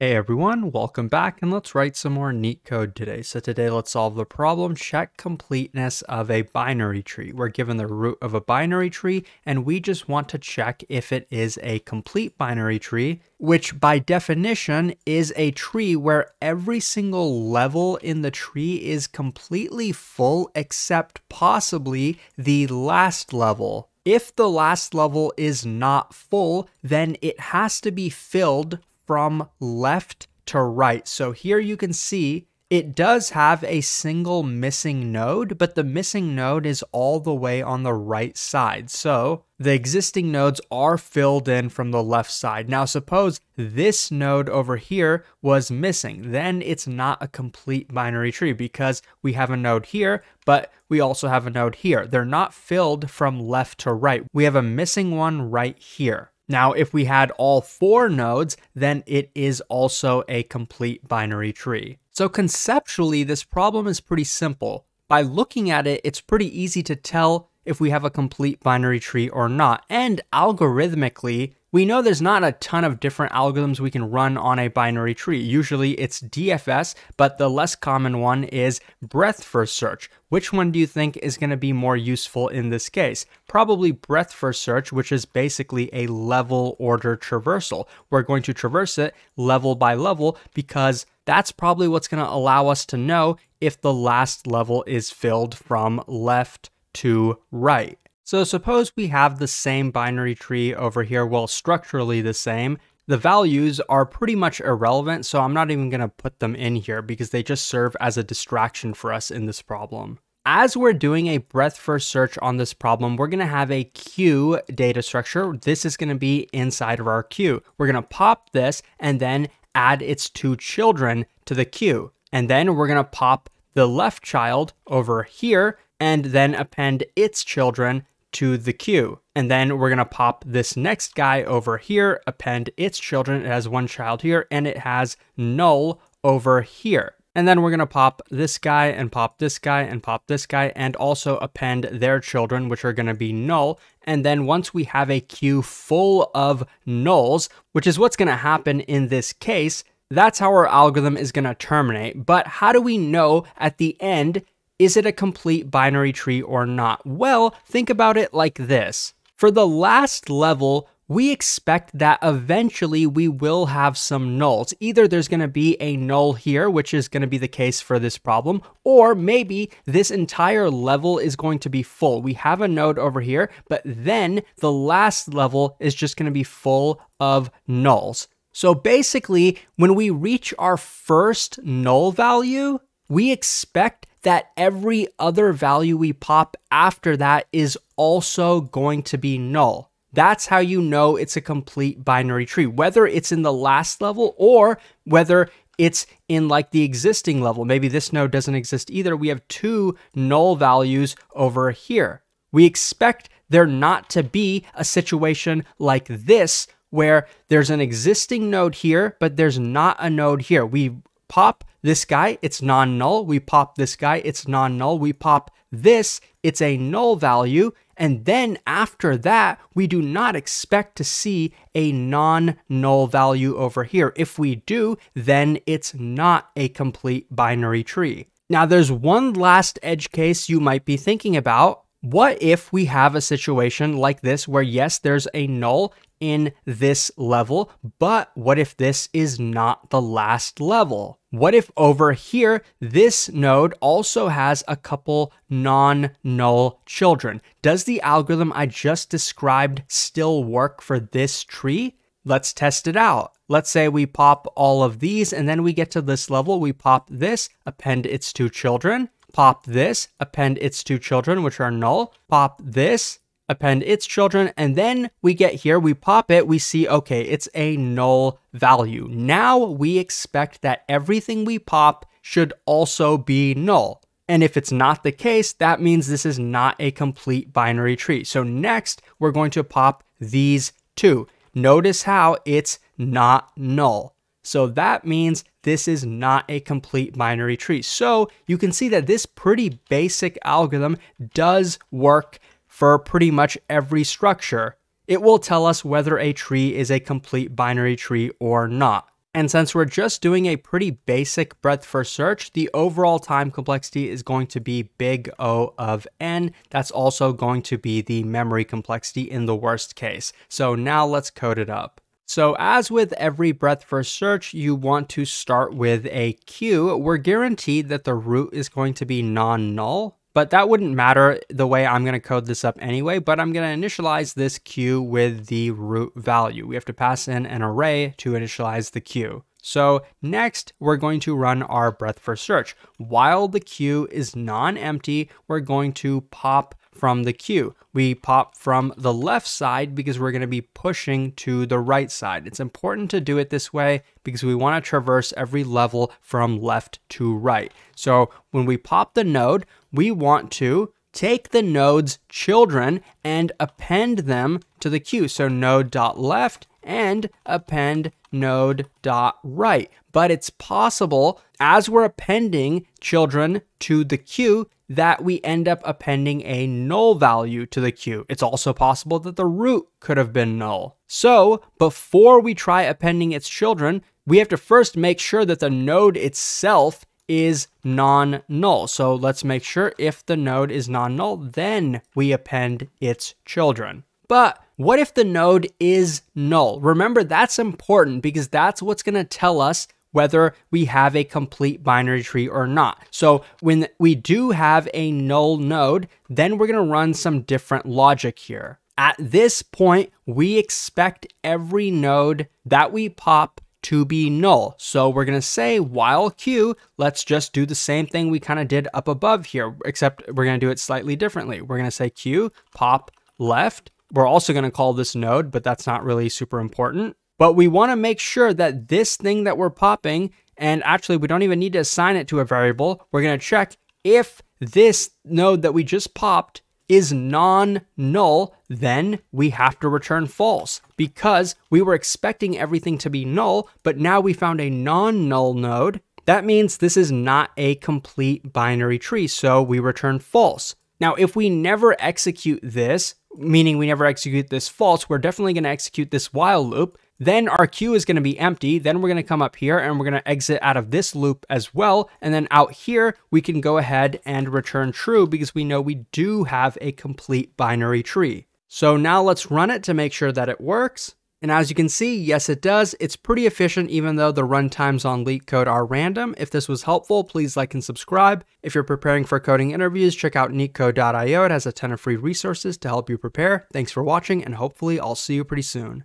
Hey everyone, welcome back and let's write some more NeetCode today. So today let's solve the problem check completeness of a binary tree. We're given the root of a binary tree and we just want to check if it is a complete binary tree, which by definition is a tree where every single level in the tree is completely full except possibly the last level. If the last level is not full, then it has to be filled from left to right. So here you can see it does have a single missing node, but the missing node is all the way on the right side. So the existing nodes are filled in from the left side. Now suppose this node over here was missing, then it's not a complete binary tree because we have a node here, but we also have a node here. They're not filled from left to right. We have a missing one right here. Now, if we had all four nodes, then it is also a complete binary tree. So conceptually, this problem is pretty simple. By looking at it, it's pretty easy to tell if we have a complete binary tree or not. And algorithmically, we know there's not a ton of different algorithms we can run on a binary tree. Usually it's DFS, but the less common one is breadth first search. Which one do you think is going to be more useful in this case? Probably breadth first search, which is basically a level order traversal. We're going to traverse it level by level because that's probably what's going to allow us to know if the last level is filled from left to right. So suppose we have the same binary tree over here, well, structurally the same. The values are pretty much irrelevant, so I'm not even going to put them in here because they just serve as a distraction for us in this problem. As we're doing a breadth first search on this problem, we're going to have a queue data structure. This is going to be inside of our queue. We're going to pop this and then add its two children to the queue. And then we're going to pop the left child over here and then append its children to the queue. And then we're going to pop this next guy over here, append its children. It has one child here and it has null over here. And then we're going to pop this guy and pop this guy and pop this guy and also append their children, which are going to be null. And then once we have a queue full of nulls, which is what's going to happen in this case, that's how our algorithm is going to terminate. But how do we know at the end is it a complete binary tree or not? Well, think about it like this. For the last level, we expect that eventually we will have some nulls. Either there's going to be a null here, which is going to be the case for this problem, or maybe this entire level is going to be full. We have a node over here, but then the last level is just going to be full of nulls. So basically, when we reach our first null value, we expect that every other value we pop after that is also going to be null. That's how you know it's a complete binary tree, whether it's in the last level or whether it's in like the existing level. Maybe this node doesn't exist either. We have two null values over here. We expect there not to be a situation like this where there's an existing node here, but there's not a node here. We pop this guy, it's non-null. We pop this guy, it's non-null. We pop this, it's a null value. And then after that, we do not expect to see a non-null value over here. If we do, then it's not a complete binary tree. Now there's one last edge case you might be thinking about. What if we have a situation like this where yes, there's a null in this level, but what if this is not the last level? What if over here, this node also has a couple non-null children? Does the algorithm I just described still work for this tree? Let's test it out. Let's say we pop all of these and then we get to this level, we pop this, append its two children, pop this, append its two children, which are null, pop this, append its children, and then we get here, we pop it, we see, okay, it's a null value. Now we expect that everything we pop should also be null. And if it's not the case, that means this is not a complete binary tree. So next, we're going to pop these two. Notice how it's not null. So that means this is not a complete binary tree. So you can see that this pretty basic algorithm does work for pretty much every structure. It will tell us whether a tree is a complete binary tree or not. And since we're just doing a pretty basic breadth first search, the overall time complexity is going to be big O of n. That's also going to be the memory complexity in the worst case. So now let's code it up. So as with every breadth first search, you want to start with a queue. We're guaranteed that the root is going to be non-null, but that wouldn't matter the way I'm going to code this up anyway, but I'm going to initialize this queue with the root value. We have to pass in an array to initialize the queue. So next, we're going to run our breadth first search. While the queue is non-empty, we're going to pop from the queue. We pop from the left side because we're going to be pushing to the right side. It's important to do it this way because we want to traverse every level from left to right. So when we pop the node, we want to take the node's children and append them to the queue. So node.left and append node.right. But it's possible as we're appending children to the queue that we end up appending a null value to the queue. It's also possible that the root could have been null. So before we try appending its children, we have to first make sure that the node itself is non-null. So let's make sure if the node is non-null, then we append its children. But what if the node is null? Remember, that's important because that's what's going to tell us whether we have a complete binary tree or not. So when we do have a null node, then we're going to run some different logic here. At this point, we expect every node that we pop to be null. So we're going to say while q, let's just do the same thing we kind of did up above here, except we're going to do it slightly differently. We're going to say q pop left. We're also going to call this node, but that's not really super important. But we want to make sure that this thing that we're popping, and actually we don't even need to assign it to a variable, we're going to check if this node that we just popped is non-null, then we have to return false because we were expecting everything to be null, but now we found a non-null node. That means this is not a complete binary tree, so we return false. Now, if we never execute this, meaning we never execute this false, we're definitely going to execute this while loop. Then our queue is going to be empty. Then we're going to come up here and we're going to exit out of this loop as well. And then out here, we can go ahead and return true because we know we do have a complete binary tree. So now let's run it to make sure that it works. And as you can see, yes, it does. It's pretty efficient, even though the runtimes on LeetCode are random. If this was helpful, please like and subscribe. If you're preparing for coding interviews, check out neetcode.io. It has a ton of free resources to help you prepare. Thanks for watching, and hopefully I'll see you pretty soon.